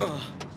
Ugh.